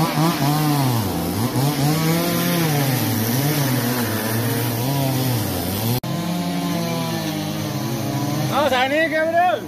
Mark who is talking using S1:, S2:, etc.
S1: Oh, zijn hier, Gabriel!